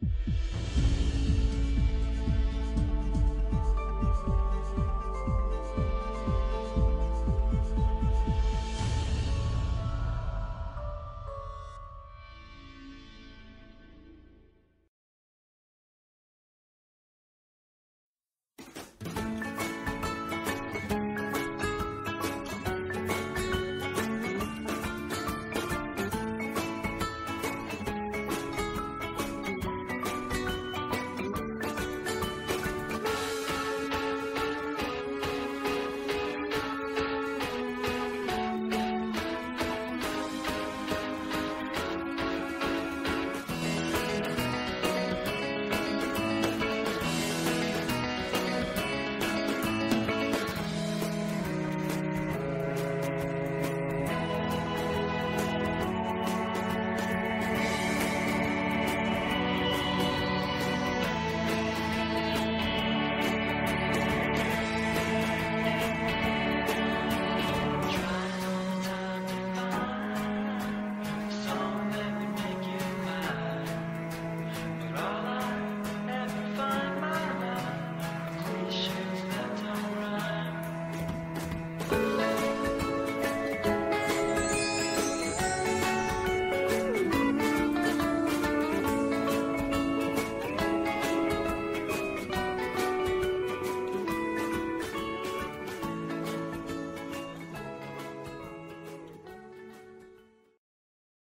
you